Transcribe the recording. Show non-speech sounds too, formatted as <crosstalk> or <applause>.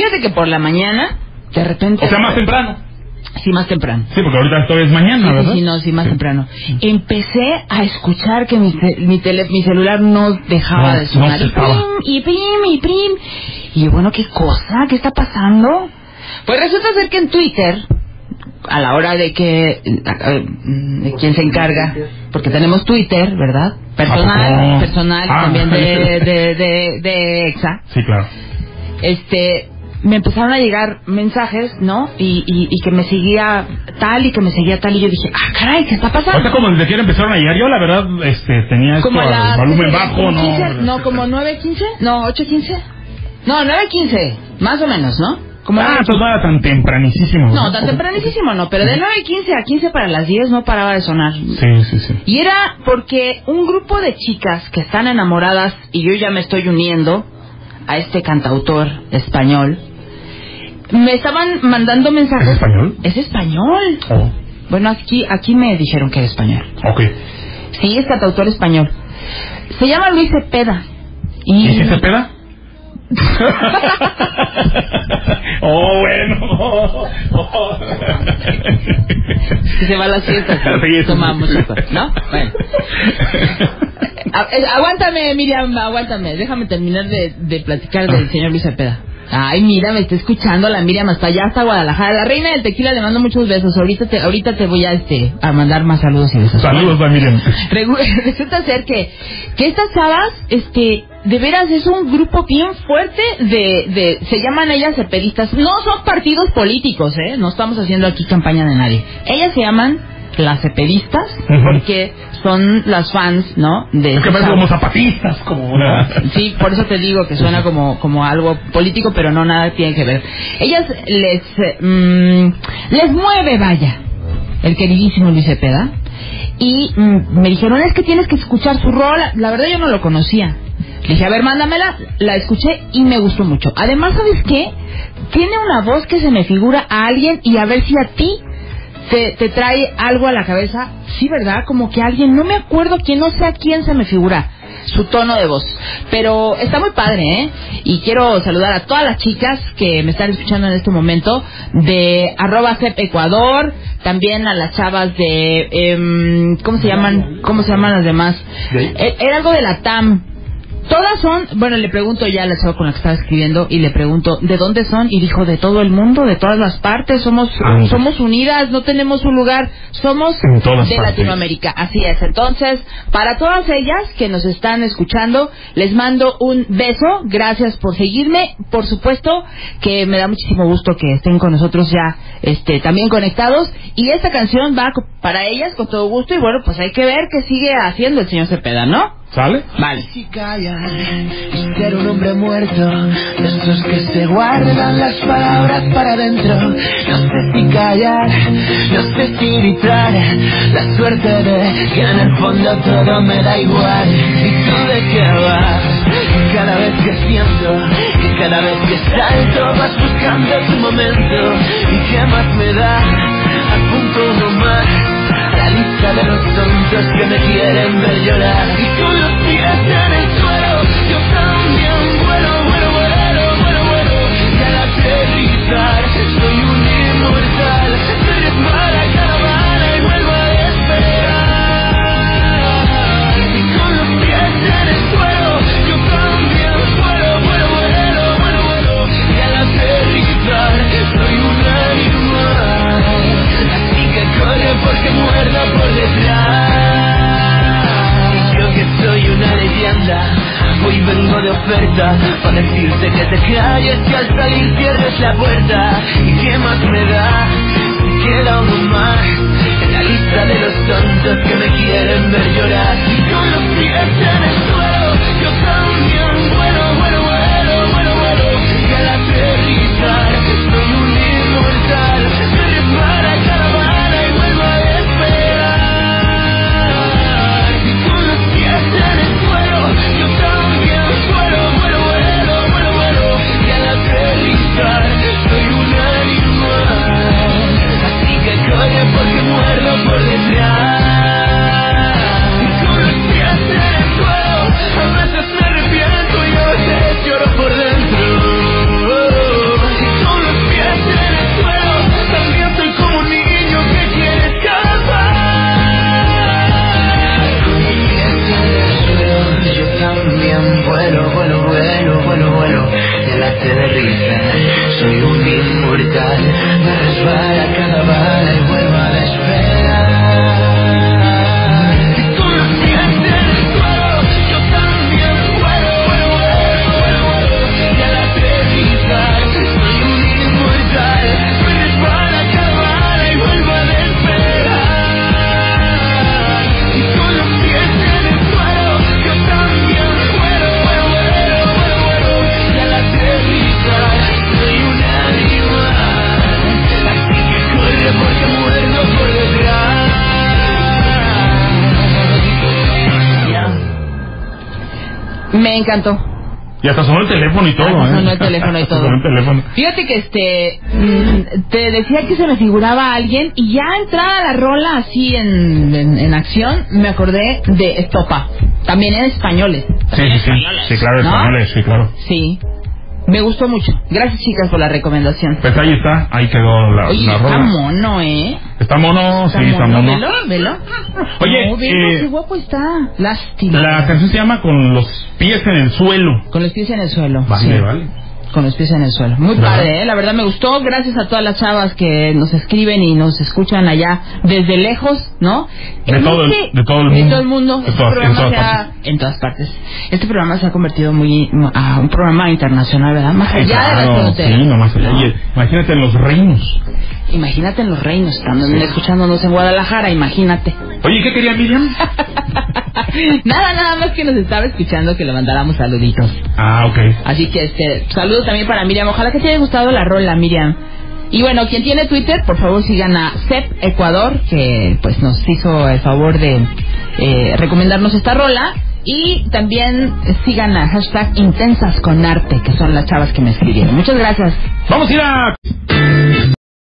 Fíjate que por la mañana, de repente... O sea, más temprano. Sí, más temprano. Sí, porque ahorita todavía es mañana, Sí, ¿verdad? sí, no, sí, más temprano. Empecé a escuchar que mi, mi, tele- mi celular no dejaba No, de sonar. no y prim, y prim, y prim. Y bueno, ¿qué cosa? ¿Qué está pasando? Pues resulta ser que en Twitter, a la hora de que... eh, de quién se encarga, porque tenemos Twitter, ¿verdad? Personal, Ah, personal, ah. también de, <laughs> de, de, de EXA. Sí, claro. Este... Me empezaron a llegar mensajes, ¿no? Y, y, y que me seguía tal y que me seguía tal. Y yo dije, ah, caray, ¿qué está pasando? Ahorita como desde que empezaron a llegar, yo la verdad este, tenía esto como la volumen bajo, ¿no? 15, no como 9.15 no 8.15 no 9.15 más o menos no como Ah, 9:15. pues no era tan tempranísimo. no tan tempranísimo no pero de 9.15 a 15 para las 10 no paraba de sonar Sí, sí, sí. y era porque un grupo de chicas que están enamoradas y yo ya me estoy uniendo a este cantautor español me estaban mandando mensajes ¿Es español? es español Oh, bueno aquí aquí me dijeron que era español ok. Sí, es cantautor español. Se llama Luis Cepeda. Y... ¿Y si <laughs> oh, bueno. Se va a las fiestas, <laughs> Sí, eso toma sí. mucho, ¿no? Bueno. <laughs> A- eh, aguántame, Miriam, aguántame. Déjame terminar de, de platicar del señor Luis Cepeda. Ay, mira, me está escuchando la Miriam hasta allá, hasta Guadalajara. La reina del tequila le mando muchos besos. Ahorita te, ahorita te voy a, este, a mandar más saludos y besos. Saludos Miriam. <laughs> Resulta ser que, que estas chavas, este, de veras es un grupo bien fuerte de, de, se llaman ellas cepedistas. No son partidos políticos, ¿eh? No estamos haciendo aquí campaña de nadie. Ellas se llaman las cepedistas porque son las fans, ¿no? De Es que parece como zapatistas, como una... <laughs> Sí, por eso te digo que suena como, como algo político, pero no nada tiene que ver. Ellas les, eh, les mueve, vaya, el queridísimo Luis Cepeda. Y mm, me dijeron, es que tienes que escuchar su rola. La verdad yo no lo conocía. Le dije, a ver, mándamela. La escuché y me gustó mucho. Además, ¿sabes qué? Tiene una voz que se me figura a alguien y a ver si a ti te, te trae algo a la cabeza. Sí, ¿verdad? Como que alguien, no me acuerdo quién, no sé a quién se me figura su tono de voz. Pero está muy padre, ¿eh? Y quiero saludar a todas las chicas que me están escuchando en este momento de arroba Ecuador, también a las chavas de, em, ¿cómo se llaman? ¿Cómo se llaman las demás? ¿De? Eh, Era algo de la TAM. Todas son, bueno, le pregunto ya a la chava con la que estaba escribiendo y le pregunto, ¿de dónde son? Y dijo, de todo el mundo, de todas las partes, somos somos unidas, no tenemos un lugar, somos de partes. Latinoamérica. Así es. Entonces, para todas ellas que nos están escuchando, les mando un beso, gracias por seguirme, por supuesto que me da muchísimo gusto que estén con nosotros ya este también conectados y esta canción va para ellas con todo gusto y bueno, pues hay que ver qué sigue haciendo el señor Cepeda, ¿no? ¿Sale? Vale. Si callar y ser un hombre muerto, de esos que se guardan las palabras para adentro. No sé si callar, no sé si gritar, la suerte de que en el fondo todo me da igual. ¿Y tú de qué vas? Cada vez que siento que cada vez que salto vas buscando tu momento. ¿Y qué más me da? Apunto uno más la lista de los tontos que me quieren ver llorar. Por detrás. Yo que soy una leyenda, hoy vengo de oferta para decirte que te calles que al salir cierres la puerta. ¿Y qué más me da? Si Radio. Me encantó. Y hasta sonó el teléfono y todo, Hasta ¿eh? sonó el teléfono y todo. el teléfono. Fíjate que este mm, te decía que se me figuraba alguien y ya entrada la rola así en, en, en acción me acordé de Estopa. También en españoles. Sí, sí, sí. Sí, claro, ¿No? españoles, sí, claro. Sí. Me gustó mucho. Gracias chicas por la recomendación. Pues ahí está, ahí quedó la, Oye, la está rola. mono, ¿eh? Está mono, sí, está mono. Velo, velo. Oye, No, velo, eh, qué guapo está. Lástima. La canción se llama Con los pies en el suelo. Con los pies en el suelo. Vale, sí. vale. Con los pies en el suelo. Muy padre, ¿eh? La verdad me gustó. Gracias a todas las chavas que nos escriben y nos escuchan allá desde lejos, ¿no? De En todo el- este- de todo el De mundo. todo el mundo. De Este todas- en todas se ha- en todas partes. Este programa se ha convertido muy a un programa internacional, ¿verdad? Más allá de Claro, sí, allá. ¿no? Imagínate en los reinos. Imagínate en los reinos, estando Sí. escuchándonos en Guadalajara, imagínate. Oye, ¿qué quería Miriam? <laughs> <laughs> nada, nada más que nos estaba escuchando que le mandáramos saluditos. Ah, ok. Así que este saludo también para Miriam. Ojalá que te haya gustado la rola, Miriam. Y bueno, quien tiene Twitter, por favor sigan a CEP Ecuador, que pues nos hizo el favor de eh, recomendarnos esta rola. Y también sigan a hashtag Intensas con Arte, que son las chavas que me escribieron. Muchas gracias. Vamos a ir a